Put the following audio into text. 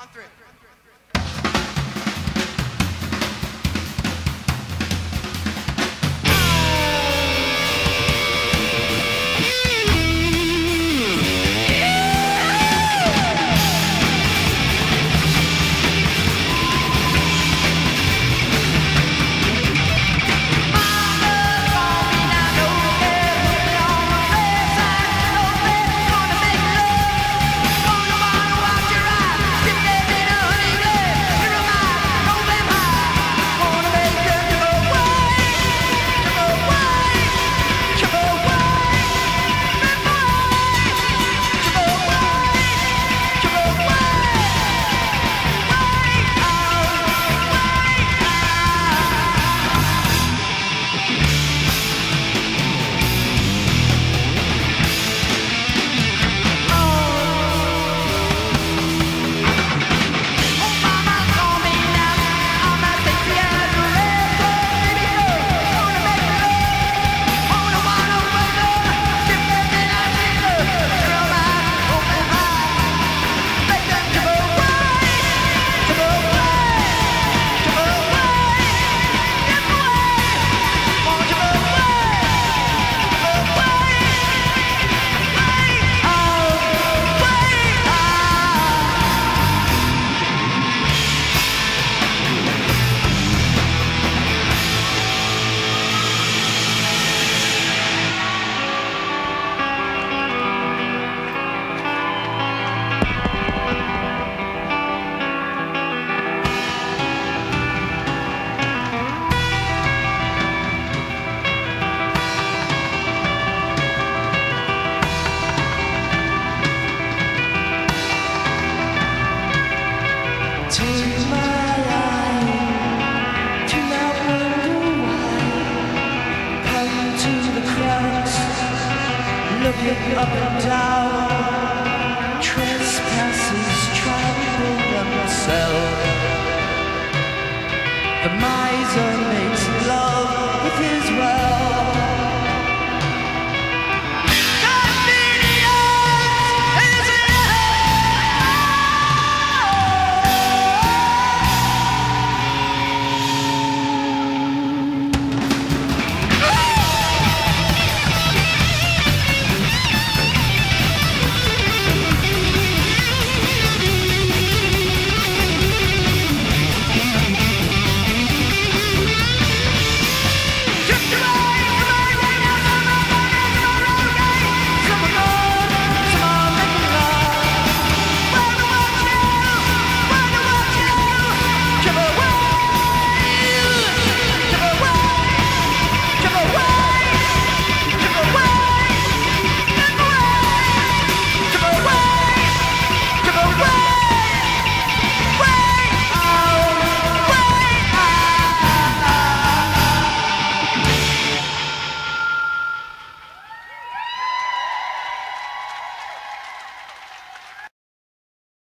looking up The myself, the miser makes